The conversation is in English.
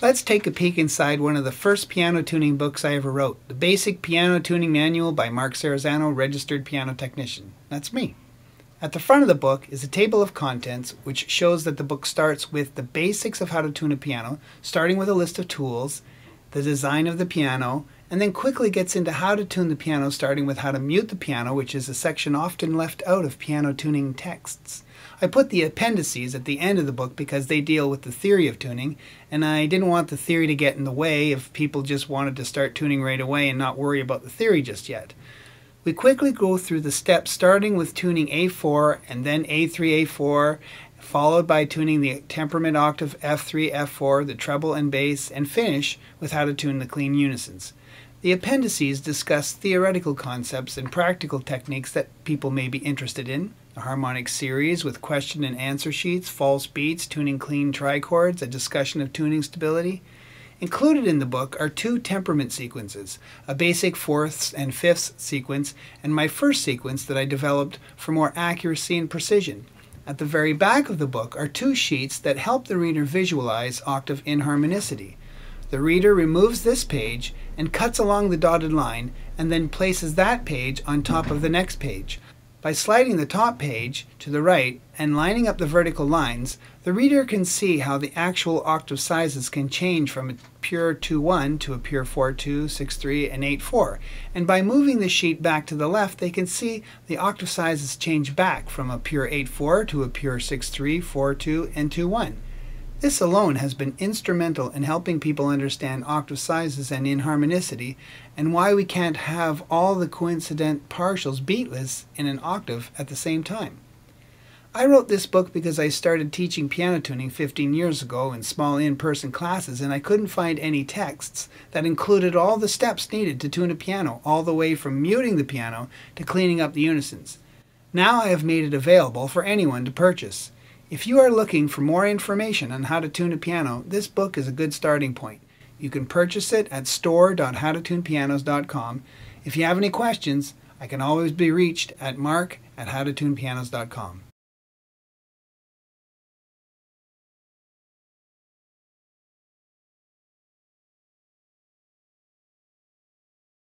Let's take a peek inside one of the first piano tuning books I ever wrote, The Basic Piano Tuning Manual by Mark Cerisano, Registered Piano Technician. That's me. At the front of the book is a table of contents which shows that the book starts with the basics of how to tune a piano, starting with a list of tools, the design of the piano, and then quickly gets into how to tune the piano, starting with how to mute the piano, which is a section often left out of piano tuning texts. I put the appendices at the end of the book because they deal with the theory of tuning, and I didn't want the theory to get in the way if people just wanted to start tuning right away and not worry about the theory just yet. We quickly go through the steps starting with tuning A4 and then A3 A4 followed by tuning the temperament octave F3 F4, the treble and bass, and finish with how to tune the clean unisons. The appendices discuss theoretical concepts and practical techniques that people may be interested in. A harmonic series with question and answer sheets, false beats, tuning clean trichords, a discussion of tuning stability. Included in the book are two temperament sequences, a basic fourths and fifths sequence, and my first sequence that I developed for more accuracy and precision. At the very back of the book are two sheets that help the reader visualize octave inharmonicity. The reader removes this page and cuts along the dotted line and then places that page on top of the next page. By sliding the top page to the right and lining up the vertical lines, the reader can see how the actual octave sizes can change from a pure 2-1 to a pure 4-2, 6-3, and 8-4. And by moving the sheet back to the left, they can see the octave sizes change back from a pure 8-4 to a pure 6-3, 4-2, and 2-1. This alone has been instrumental in helping people understand octave sizes and inharmonicity, and why we can't have all the coincident partials beatless in an octave at the same time. I wrote this book because I started teaching piano tuning 15 years ago in small in-person classes and I couldn't find any texts that included all the steps needed to tune a piano, all the way from muting the piano to cleaning up the unisons. Now I have made it available for anyone to purchase. If you are looking for more information on how to tune a piano, this book is a good starting point. You can purchase it at store.howtotunepianos.com. If you have any questions, I can always be reached at mark at howtotunepianos.com.